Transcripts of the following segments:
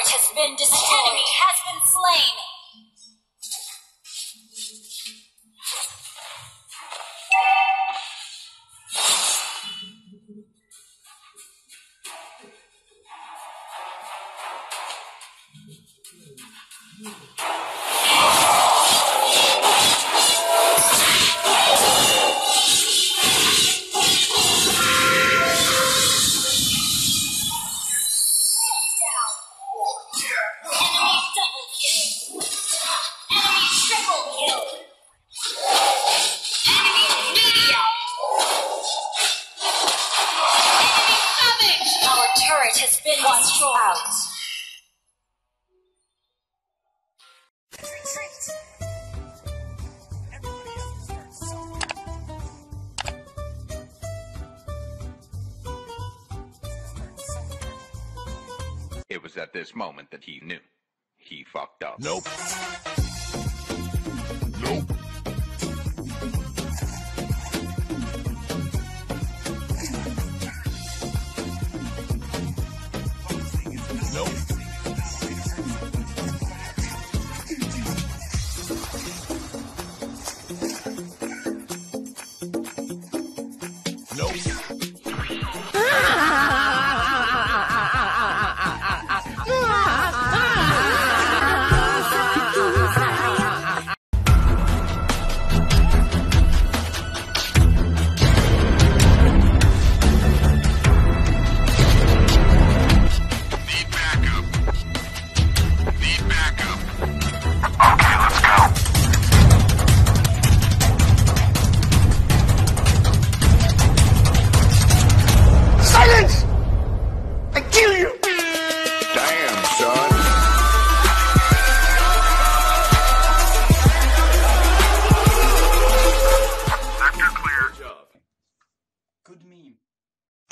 has been destroyed. Enemy has been slain. Savage. Turret has been destroyed. It was at this moment that he knew. He fucked up. Nope. Nope. Nope. Nope.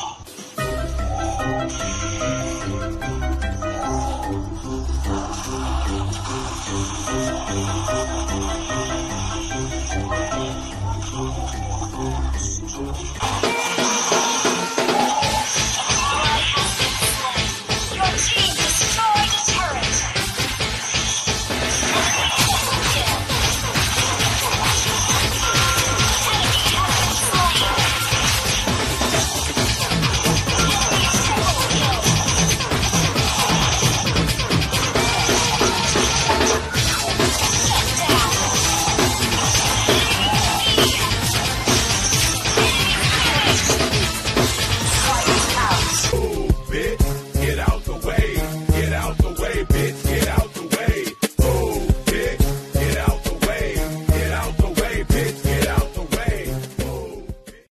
フフフ。